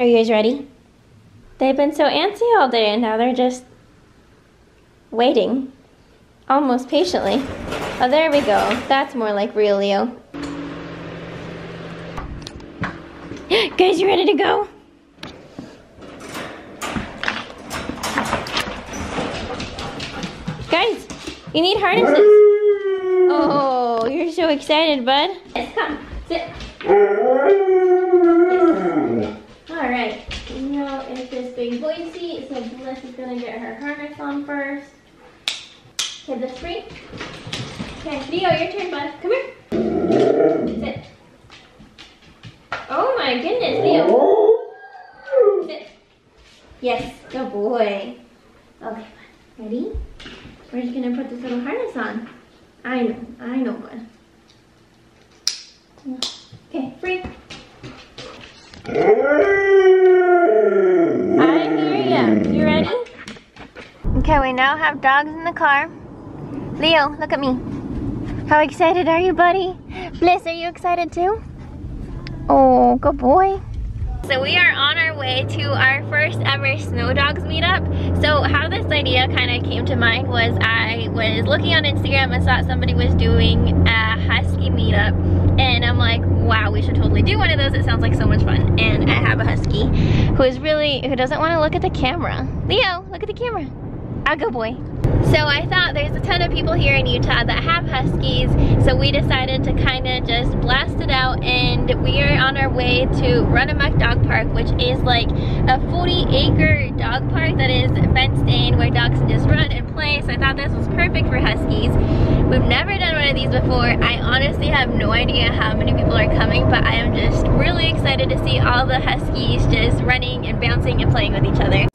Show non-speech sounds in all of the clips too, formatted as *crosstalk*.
Are you guys ready? They've been so antsy all day and now they're just waiting. Almost patiently. Oh, there we go. That's more like real Leo. *gasps* Guys, you ready to go? Guys, you need harnesses. Oh, you're so excited, bud. Yes, come, sit. All right, you know it's this big boy seat, so Bliss is gonna get her harness on first. Okay, this free. Okay, Leo, your turn, bud. Come here. Sit. Oh my goodness, Leo. Sit. Yes, good boy. Okay. Ready? We're just gonna put this little harness on. I know, I know, bud. Okay, free. I hear ya. You ready? Okay, we now have dogs in the car. Leo, look at me. How excited are you, buddy? Bliss, are you excited too? Oh, good boy. So we are on our way to our first ever Snow Dogs meetup. So how this idea kind of came to mind was I was looking on Instagram and saw somebody was doing a Husky meetup. And I'm like, wow, we should totally do one of those. It sounds like so much fun. And I have a Husky who is really, who doesn't want to look at the camera. Leo, look at the camera. A good boy. So I thought there's a ton of people here in Utah that have Huskies, so we decided to kind of just blast it out and we are on our way to Runamuk Dog Park, which is like a 40 acre dog park that is fenced in where dogs can just run and play, so I thought this was perfect for Huskies. We've never done one of these before. I honestly have no idea how many people are coming, but I am just really excited to see all the Huskies just running and bouncing and playing with each other.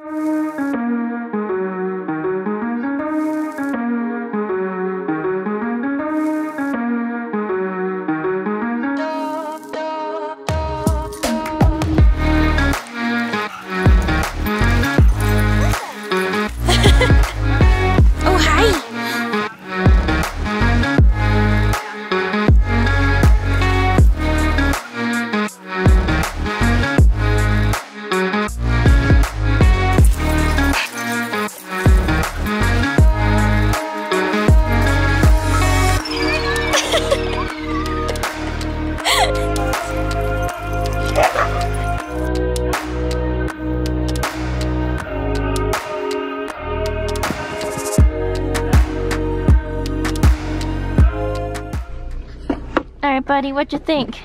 All right, buddy, what you think?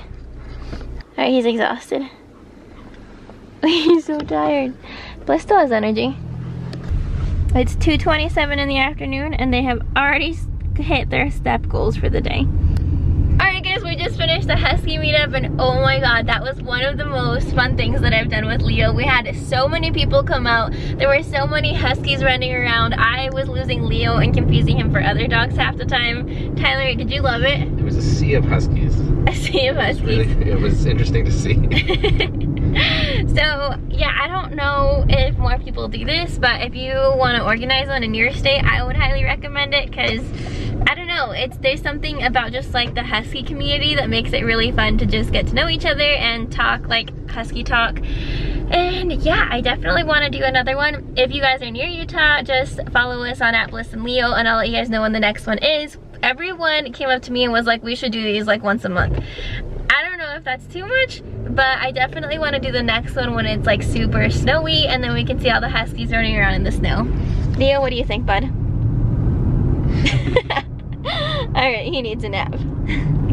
All right, he's exhausted. *laughs* he's so tired. Bliss still has energy. It's 2.27 in the afternoon and they have already hit their step goals for the day. Alright guys, we just finished the Husky meetup and oh my god, that was one of the most fun things that I've done with Leo. We had so many people come out. There were so many Huskies running around. I was losing Leo and confusing him for other dogs half the time. Tyler, did you love it? Was a sea of huskies. *laughs* A sea of It was, Huskies. really, it was interesting to see. *laughs* *laughs* so yeah, I don't know if more people do this, but if you want to organize one in your state, I would highly recommend it because I don't know, it's there's something about just like the Husky community that makes it really fun to just get to know each other and talk like Husky talk. And yeah, I definitely want to do another one. If you guys are near Utah, just follow us on Bliss and Leo and I'll let you guys know when the next one is. Everyone came up to me and was like, we should do these like once a month. I don't know if that's too much, but I definitely want to do the next one when it's like super snowy and then we can see all the Huskies running around in the snow. Leo, what do you think, bud? *laughs* Alright, he needs a nap. *laughs*